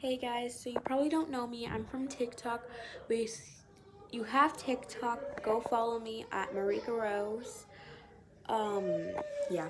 Hey guys, so you probably don't know me. I'm from TikTok. We, you have TikTok. Go follow me at Marika Rose. Um, yeah.